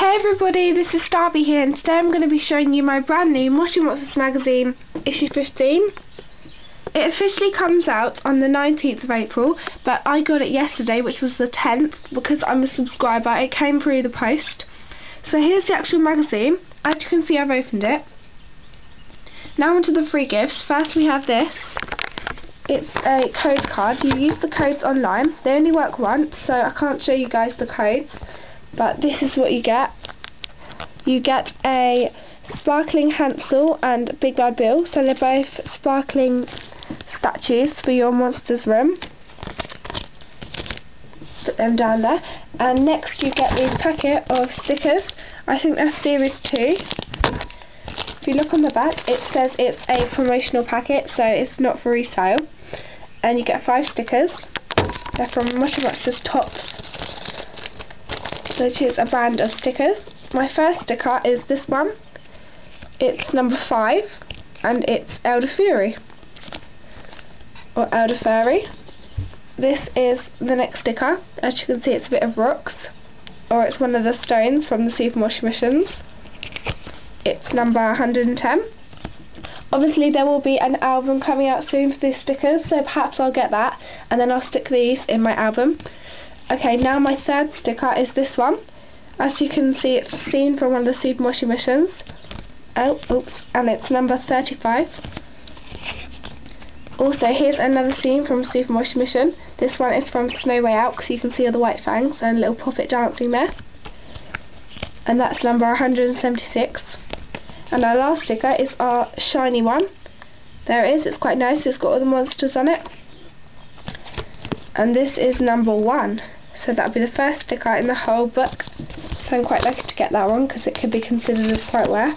Hey everybody, this is Starbii here and today I'm going to be showing you my brand new Moshi Monsters magazine issue 15. It officially comes out on the 19th of April but I got it yesterday which was the 10th because I'm a subscriber. It came through the post. So here's the actual magazine. As you can see I've opened it. Now onto the free gifts. First we have this. It's a code card. You use the codes online. They only work once so I can't show you guys the codes but this is what you get. You get a sparkling Hansel and Big Bad Bill, so they're both sparkling statues for your monster's room. Put them down there. And next you get this packet of stickers. I think that's series 2. If you look on the back, it says it's a promotional packet, so it's not for resale. And you get 5 stickers. They're from Moshi Monsters Topps which is a band of stickers. My first sticker is this one. It's number 5 and it's Elder Furi or Elder Fairy. This is the next sticker. As you can see it's a bit of rocks or it's one of the stones from the Super Moshi missions. It's number 110. Obviously there will be an album coming out soon for these stickers so perhaps I'll get that and then I'll stick these in my album. Okay, now my third sticker is this one. As you can see, it's a scene from one of the Super Moshi missions. Oh, oops, and it's number 35. Also, here's another scene from Super Moshi mission. This one is from Snow Way Out, because you can see all the white fangs and little puppet dancing there. And that's number 176. And our last sticker is our shiny one. There it is, it's quite nice, it's got all the monsters on it. And this is number one so that'll be the first sticker in the whole book. So I'm quite lucky to get that one because it could be considered as quite rare.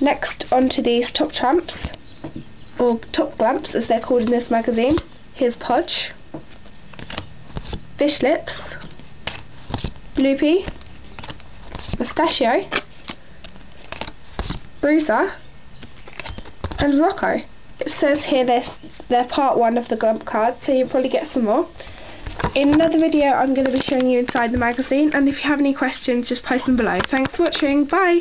Next onto these top trumps or top glamps as they're called in this magazine. Here's Podge Fish Lips Bloopy Mustachio Bruiser and Rocco. It says here they're, they're part one of the glump cards so you'll probably get some more in another video I'm going to be showing you inside the magazine and if you have any questions just post them below. Thanks for watching, bye!